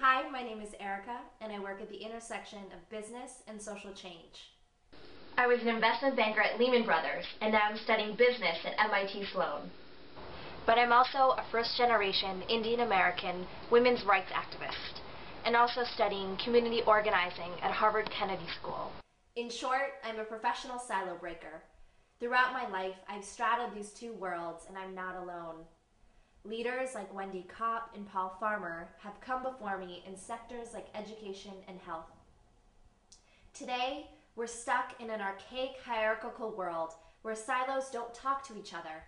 Hi, my name is Erica, and I work at the intersection of business and social change. I was an investment banker at Lehman Brothers, and now I'm studying business at MIT Sloan. But I'm also a first generation Indian American women's rights activist, and also studying community organizing at Harvard Kennedy School. In short, I'm a professional silo breaker. Throughout my life, I've straddled these two worlds, and I'm not alone. Leaders like Wendy Kopp and Paul Farmer have come before me in sectors like education and health. Today, we're stuck in an archaic hierarchical world where silos don't talk to each other.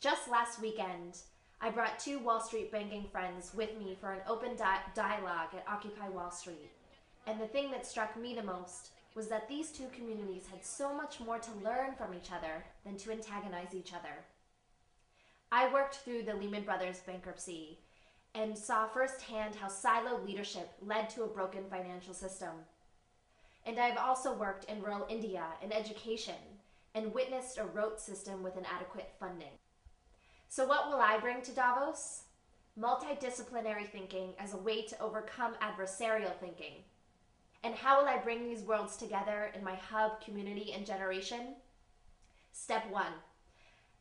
Just last weekend, I brought two Wall Street banking friends with me for an open di- dialogue at Occupy Wall Street. And the thing that struck me the most was that these two communities had so much more to learn from each other than to antagonize each other. I worked through the Lehman Brothers bankruptcy and saw firsthand how siloed leadership led to a broken financial system. And I've also worked in rural India in education and witnessed a rote system with inadequate funding. So, what will I bring to Davos? Multidisciplinary thinking as a way to overcome adversarial thinking. And how will I bring these worlds together in my hub, community, and generation? Step one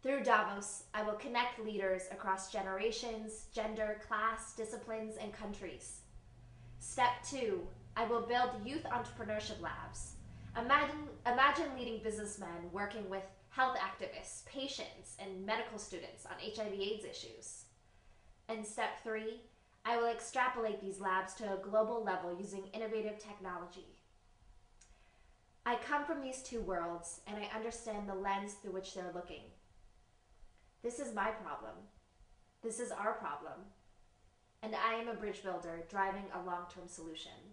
through Davos, I will connect leaders across generations, gender, class, disciplines, and countries. Step two I will build youth entrepreneurship labs. Imagine, imagine leading businessmen working with health activists, patients, and medical students on HIV/AIDS issues. And step three, I will extrapolate these labs to a global level using innovative technology. I come from these two worlds and I understand the lens through which they're looking. This is my problem. This is our problem. And I am a bridge builder driving a long term solution.